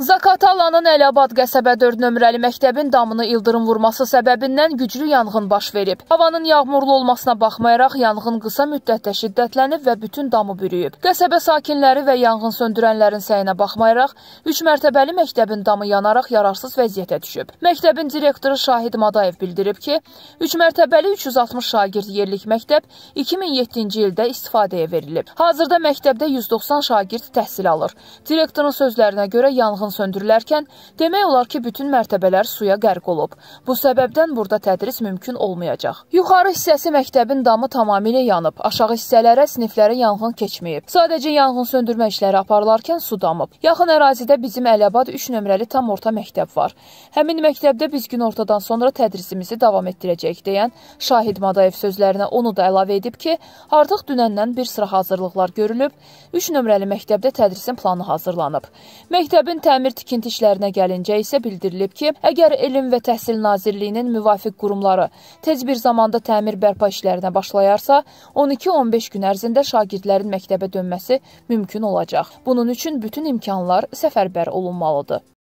Zaqatalanın Əliabad qəsəbə 4 nömrəli məktəbin damını ildırım vurması səbəbindən güclü yanğın baş verib. Havanın yağmurlu olmasına baxmayaraq yanğın qısa müddətdə şiddətlənib və bütün damı bürüyüb. Qəsəbə sakinləri və yanğın söndürənlərin səyinə baxmayaraq 3 mərtəbəli məktəbin damı yanaraq yararsız vəziyyətə düşüb. Məktəbin direktoru Şahid Madayev bildirib ki, 3 mərtəbəli 360 şagird yerlik məktəb 2007-ci ildə istifadəyə verilib. Hazırda məktəbdə 190 şagird təhsil alır. Direktorun sözlərinə görə yanğın yanğın söndürülərkən demək olar ki, bütün mərtəbələr suya qərq olub. Bu səbəbdən burada tədris mümkün olmayacaq. Yuxarı hissəsi məktəbin damı tamamilə yanıb. Aşağı hissələrə, siniflərə yanğın keçməyib. Sadəcə yanğın söndürmə işləri aparılarkən su damıb. Yaxın ərazidə bizim Əliabad 3 nömrəli tam orta məktəb var. Həmin məktəbdə biz gün ortadan sonra tədrisimizi davam etdirəcəyik deyən Şahid Madayev sözlərinə onu da əlavə edib ki, artıq dünəndən bir sıra hazırlıqlar görülüb, 3 nömrəli məktəbdə tədrisin planı hazırlanıb. Məktəbin təmin təmir tikinti işlərinə gəlincə isə bildirilib ki, əgər Elm və Təhsil Nazirliyinin müvafiq qurumları tez bir zamanda təmir bərpa işlərinə başlayarsa, 12-15 gün ərzində şagirdlərin məktəbə dönməsi mümkün olacaq. Bunun üçün bütün imkanlar səfərbər olunmalıdır.